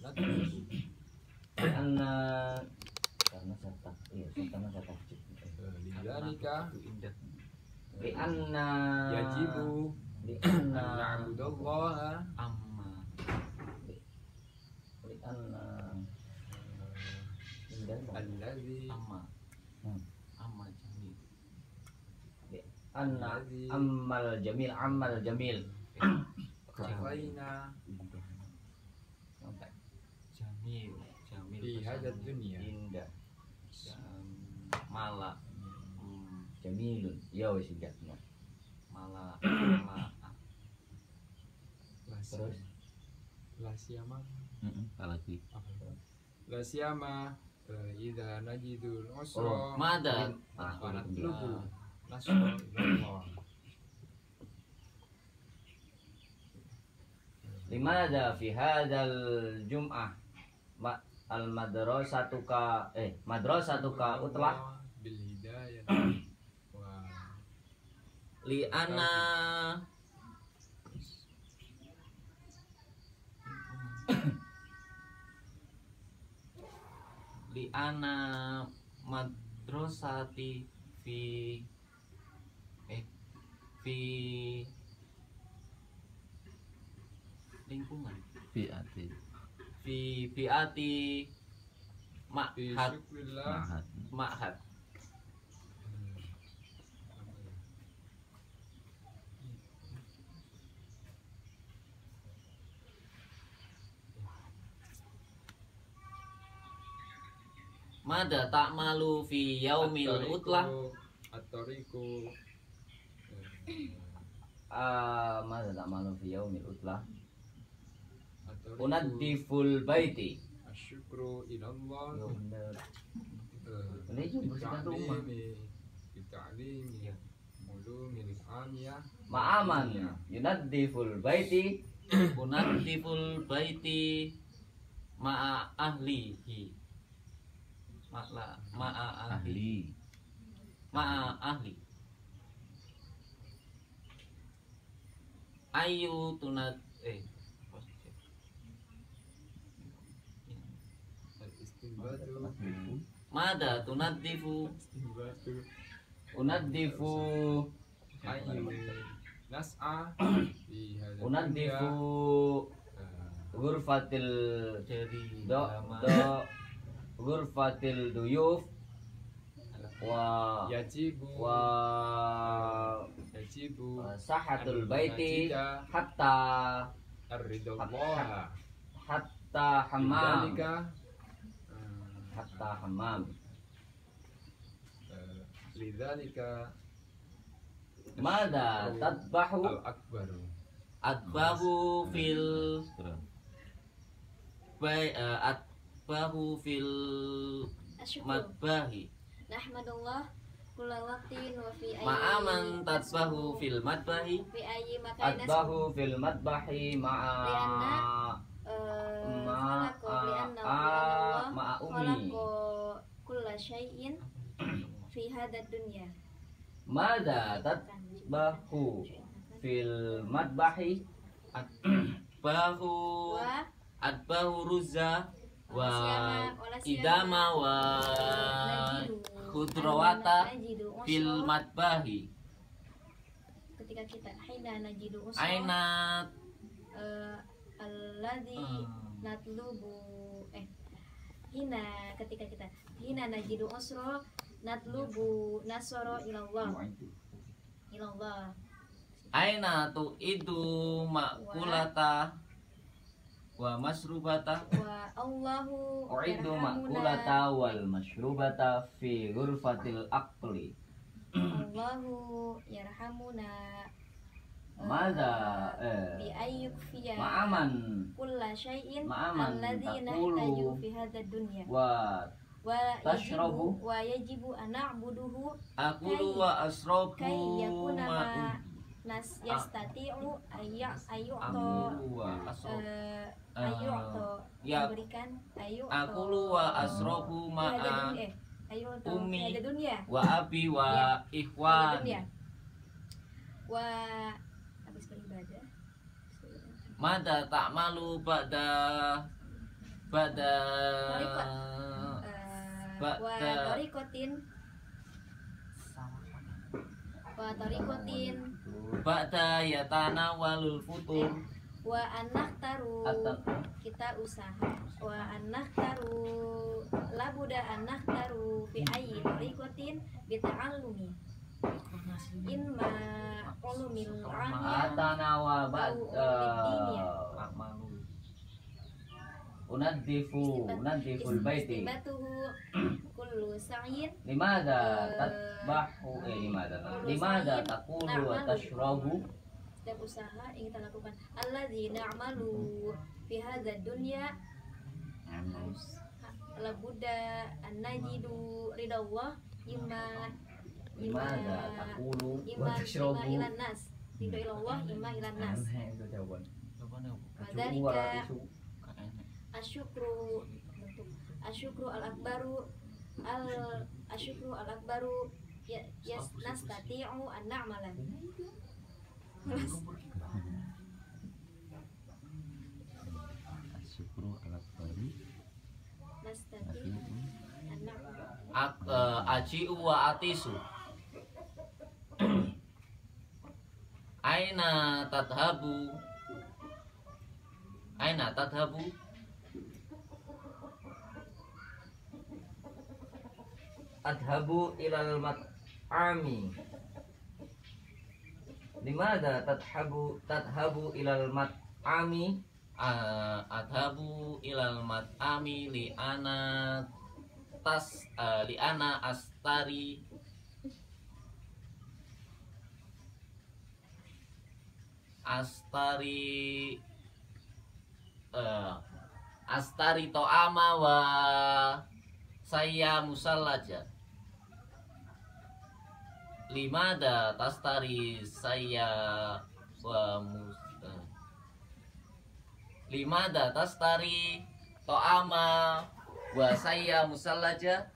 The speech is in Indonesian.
karena karena tak iya karena saya takjub lidzalika li anna yajibu. Li an anna na'budallaha amma. Li anna indah alladzi amma. Hmm. amma jamil. Anna Alladzi- amal jamil amal jamil. Qafaina sampai jamil jamil fi hadzal dunya indah. Jam- mala. Hmm, jamilun. Ya wis indah no. mala mala. Terus? La siyama apalagi la siyama eh, idza najidul Oh, usra. Mada ilallah Limada fi hadzal jum'ah ma al madrasatuka eh madrasatuka utlah bil hidayah wa li ana li ana madrasati fi eh fi lingkungan. Fi fiati fi ma'had. Syukrillah Mahat ma'had. Mada tak malu fi yaumil utlah? At-tariqu. Ah mada tak malu fi yaumil utlah unaddiful baiti. Asyukru ilallah. Ya. Eh, Ini juga rumah. Bita'limi Bita'limi Mulumil amiyah Ma'aman. Yunaddiful baiti. Unadiful baiti ma'a ahlihi. Ma'a ma'a ahli. Ahli. Ma'a ahli. Ayu tunat eh Mada tunadifu Ayu Nas'a. Ghurfatil dari do do ghurfatil duyuf. Wa Yajibu. wa Yajibu. sahatul baiti hatta hatta hammam Lidhalika, hatta hammam. Eh, Lidhalika mada tadbahu Al-Akbaru. atbahu fil bay eh, atbahu fil matbahi Nahmadullah kula waqtin wa fi ayyi ma'aman tatbahu fil matbahi fi ayyi makanas adbahu fil matbahi ma'a. Ma- khalaqa li anna Allah khalaqa kulla syai'in fi hadad dunya. Mada tadbahu fil matbahi atbahu wa atbahu ruza wa idama wa khudrawata fil matbahi ketika kita hina najidu usra aina. Alladhi Hmm. Natlubu eh hina ketika kita hina najidu usra natlubu nasara ilallah. Ilallah. Aina tu itu makulata wa masrubata wa Allahu U'idu makulata wal mashrubata fi ghurfatil aqli. Allahu yarhamuna eh, Mada bi eh ayyukfiya ma'aman. kulla syai'in Ma'aman alladhi nahtaju fi hadzal dunya. wa wa Tashrabu. wa yajibu an na'buduhu akulu wa asrobu kay yakuna ma nas yastati'u ayya ayyu'ta akulu wa eh, Eh, ayyu'ta ya. wa ma'a ayyu'ta ummi. wa abi wa Ya. Ikhwan. Wa Mada tak malu pada Ba'da Eh, Ba'da- wa torikotin wa torikotin Ba'da yatana walul futur. Wa anak taru kita usaha. Wa anak taru labuda anak taru fi ayyi torikotin bita'allumi imma ulumil amya atana wa ba'd Amalu unadifu unadiful baiti. Kullu sa'yin Limada Eh, tatbahu eh limada kullu limada sa'yin takulu wa tashrabu. Setiap usaha yang kita lakukan. Alladzi na'malu fi hadzal dunya. Labuda an najidu ridallah imma limada takulu wa tashrabu ilan nas. Ridho ilallah imma ilan nas. Itu jawaban. Madzalika asyukru asyukru al akbaru al asyukru al akbaru ya yas nastati'u an na'mala syukru ala bari nastati'u an na'mala eh, aji'u wa atisu Aina tadhabu? Aina tadhabu? Adhabu ilal mat'ami. Limada tadhabu tadhabu ilal mat'ami? Ah, Adhabu ilal mat'ami li ana tas eh, li ana astari astari eh, astari to'ama wa saya musallaja limada tastari saya wa mus eh, limada tastari to'ama wa saya musallaja